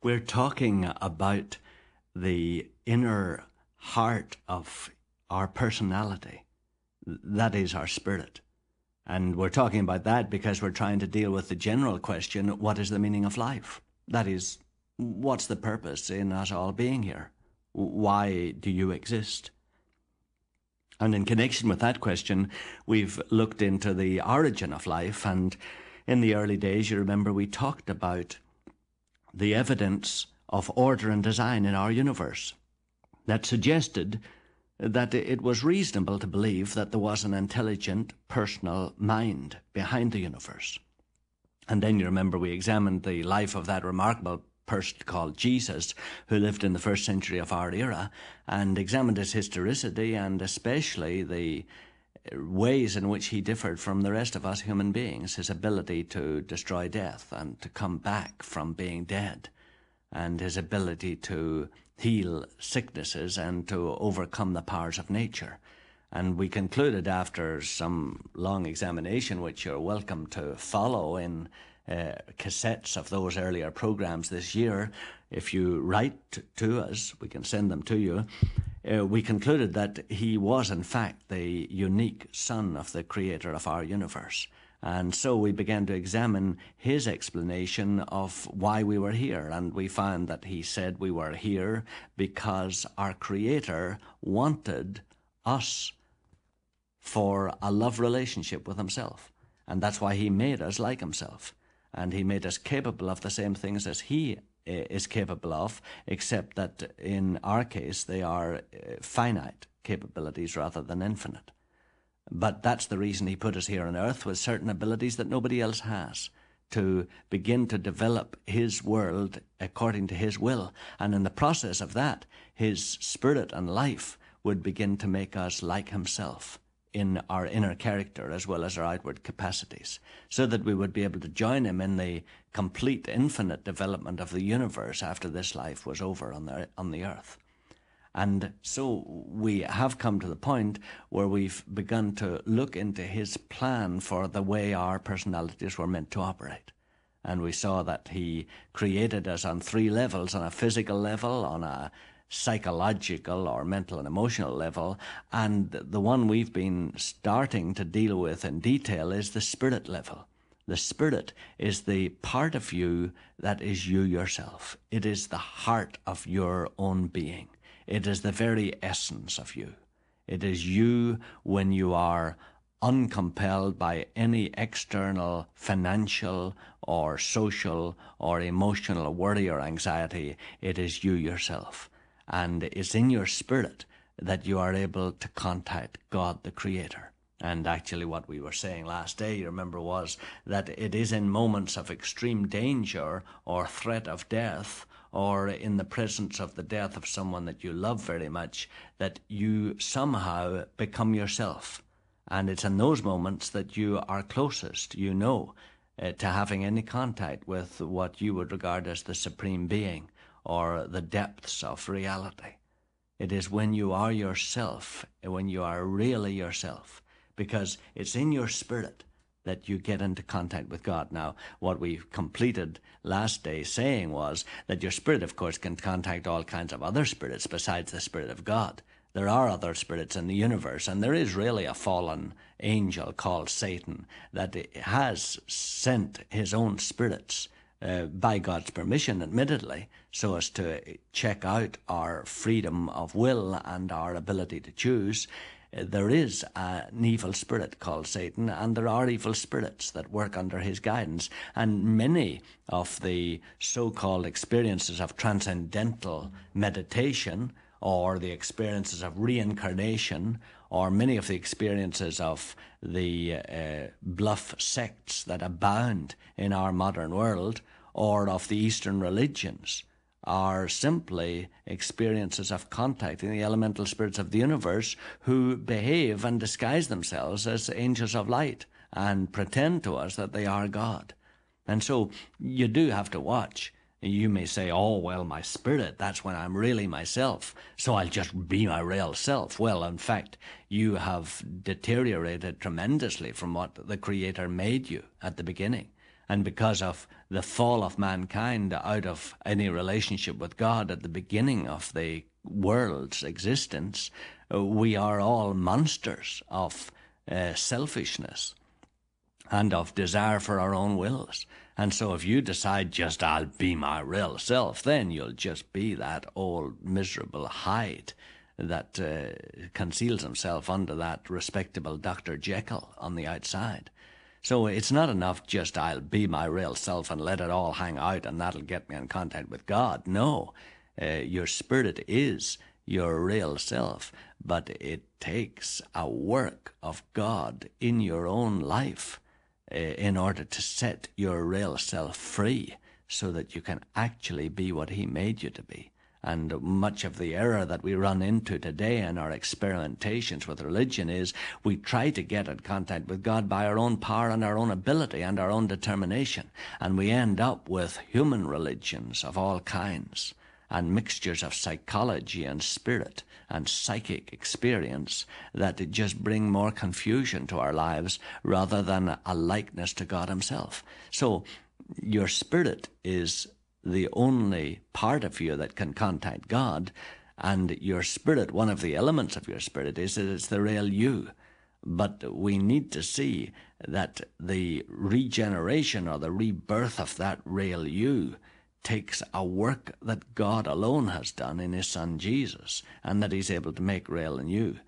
We're talking about the inner heart of our personality. That is our spirit. And we're talking about that because we're trying to deal with the general question what is the meaning of life? That is, what's the purpose in us all being here? Why do you exist? And in connection with that question, we've looked into the origin of life. And in the early days, you remember we talked about the evidence of order and design in our universe that suggested that it was reasonable to believe that there was an intelligent personal mind behind the universe. And then you remember we examined the life of that remarkable person called Jesus, who lived in the first century of our era, and examined his historicity and especially the ways in which he differed from the rest of us human beings, his ability to destroy death and to come back from being dead, and his ability to heal sicknesses and to overcome the powers of nature. And we concluded after some long examination, which you're welcome to follow in uh, cassettes of those earlier programs this year. If you write to us, we can send them to you. Uh, we concluded that he was, in fact, the unique son of the creator of our universe. And so we began to examine his explanation of why we were here. And we found that he said we were here because our Creator wanted us for a love relationship with Himself. And that's why He made us like Himself and he made us capable of the same things as he is capable of, except that in our case they are eh, finite capabilities rather than infinite. But that's the reason he put us here on earth with certain abilities that nobody else has to begin to develop his world according to his will. And in the process of that, his spirit and life would begin to make us like himself in our inner character as well as our outward capacities, so that we would be able to join him in the complete infinite development of the universe after this life was over on the, on the earth. And so we have come to the point where we've begun to look into his plan for the way our personalities were meant to operate. And we saw that he created us on three levels on a physical level, on a psychological or mental and emotional level. And the one we've been starting to deal with in detail is the spirit level. The spirit is the part of you that is you yourself. It is the heart of your own being. It is the very essence of you. It is you when you are uncompelled by any external financial or social or emotional worry or anxiety. It is you yourself and it's in your spirit that you are able to contact God the Creator. And actually, what we were saying last day, you remember, was that it is in moments of extreme danger or threat of death, or in the presence of the death of someone that you love very much, that you somehow become yourself. And it's in those moments that you are closest, you know, uh, to having any contact with what you would regard as the Supreme Being or the depths of reality. It is when you are yourself, when you are really yourself, because it's in your spirit that you get into contact with God. Now, what we completed last day saying was that your spirit, of course, can contact all kinds of other spirits besides the Spirit of God. There are other spirits in the universe, and there is really a fallen angel called Satan that has sent his own spirits uh, by God's permission, admittedly, so as to check out our freedom of will and our ability to choose. Uh, there is an evil spirit called Satan, and there are evil spirits that work under his guidance. And many of the so called experiences of transcendental meditation or the experiences of reincarnation or many of the experiences of the uh, bluff sects that abound in our modern world or of the Eastern religions are simply experiences of contact contacting the elemental spirits of the universe who behave and disguise themselves as angels of light and pretend to us that they are God. And so you do have to watch you may say, oh, well, my spirit, that's when I'm really myself. So I'll just be my real self. Well, in fact, you have deteriorated tremendously from what the Creator made you at the beginning. And because of the fall of mankind out of any relationship with God at the beginning of the world's existence, uh, we are all monsters of uh, selfishness and of desire for our own wills. And so if you decide just I'll be my real self, then you'll just be that old miserable Hyde that uh, conceals himself under that respectable Dr. Jekyll on the outside. So it's not enough just I'll be my real self and let it all hang out and that'll get me in contact with God. No, uh, your spirit is your real self, but it takes a work of God in your own life uh, in order to set your real self free so that you can actually be what He made you to be. And much of the error that we run into today in our experimentations with religion is we try to get in contact with God by our own power and our own ability and our own determination. And we end up with human religions of all kinds and mixtures of psychology and spirit and psychic experience that just bring more confusion to our lives rather than a likeness to God Himself. So your spirit is the only part of you that can contact God. And your spirit, one of the elements of your spirit is that it's the real you. But we need to see that the regeneration or the rebirth of that real you takes a work that God alone has done in His Son Jesus, and that He's able to make real in you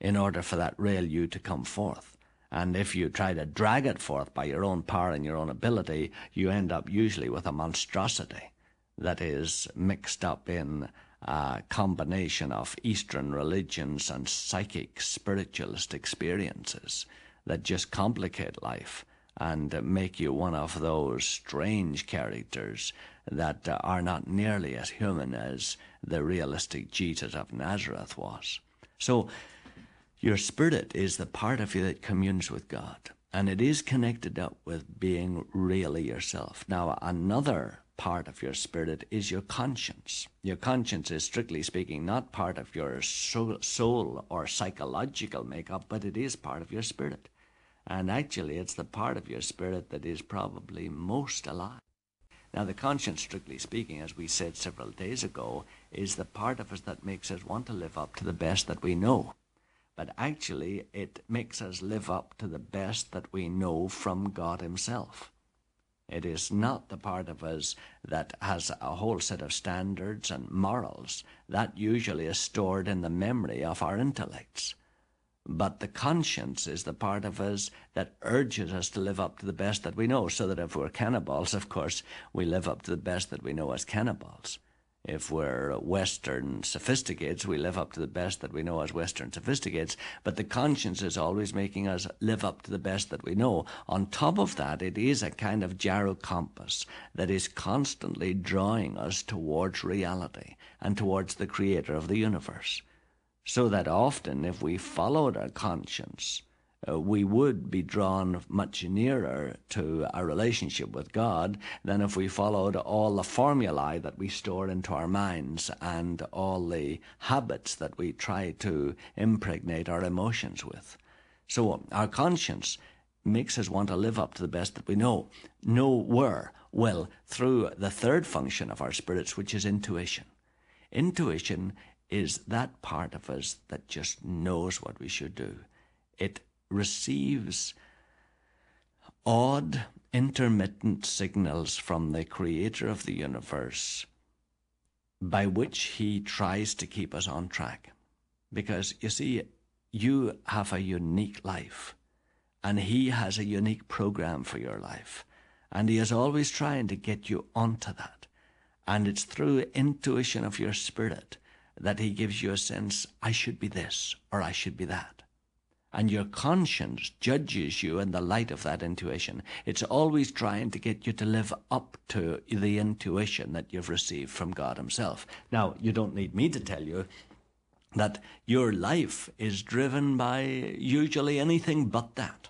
in order for that real you to come forth. And if you try to drag it forth by your own power and your own ability, you end up usually with a monstrosity that is mixed up in a combination of Eastern religions and psychic spiritualist experiences that just complicate life and make you one of those strange characters that uh, are not nearly as human as the realistic Jesus of Nazareth was. So your spirit is the part of you that communes with God, and it is connected up with being really yourself. Now, another part of your spirit is your conscience. Your conscience is, strictly speaking, not part of your soul or psychological makeup, but it is part of your spirit. And actually, it's the part of your spirit that is probably most alive. Now, the conscience, strictly speaking, as we said several days ago, is the part of us that makes us want to live up to the best that we know but actually it makes us live up to the best that we know from God Himself. It is not the part of us that has a whole set of standards and morals. That usually is stored in the memory of our intellects. But the conscience is the part of us that urges us to live up to the best that we know, so that if we're cannibals, of course, we live up to the best that we know as cannibals if we're Western sophisticates, we live up to the best that we know as Western sophisticates, but the conscience is always making us live up to the best that we know. On top of that, it is a kind of gyro compass that is constantly drawing us towards reality and towards the creator of the universe. So that often, if we followed our conscience, uh, we would be drawn much nearer to a relationship with God than if we followed all the formulae that we store into our minds and all the habits that we try to impregnate our emotions with. So our conscience makes us want to live up to the best that we know. Know where? Well, through the third function of our spirits, which is intuition. Intuition is that part of us that just knows what we should do. It receives odd, intermittent signals from the creator of the universe by which he tries to keep us on track. Because you see, you have a unique life, and he has a unique program for your life, and he is always trying to get you onto that. And it's through intuition of your spirit that he gives you a sense, I should be this, or I should be that and your conscience judges you in the light of that intuition. It's always trying to get you to live up to the intuition that you've received from God Himself. Now, you don't need me to tell you that your life is driven by usually anything but that.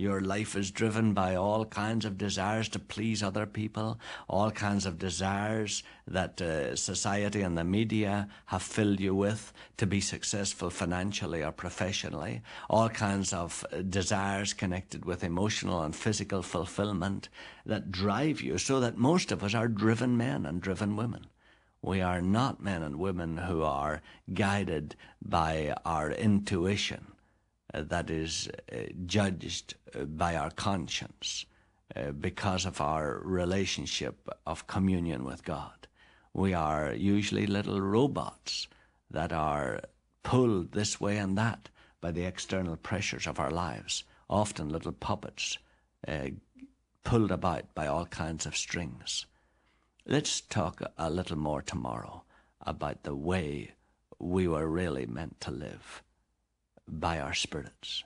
Your life is driven by all kinds of desires to please other people, all kinds of desires that uh, society and the media have filled you with to be successful financially or professionally, all kinds of uh, desires connected with emotional and physical fulfillment that drive you, so that most of us are driven men and driven women. We are not men and women who are guided by our intuition that is uh, judged uh, by our conscience because of our relationship of communion with God. We are usually little robots that are pulled this way and that by the external pressures of our lives, often little puppets uh, pulled about by all kinds of strings. Let's talk a little more tomorrow about the way we were really meant to live by our spirits.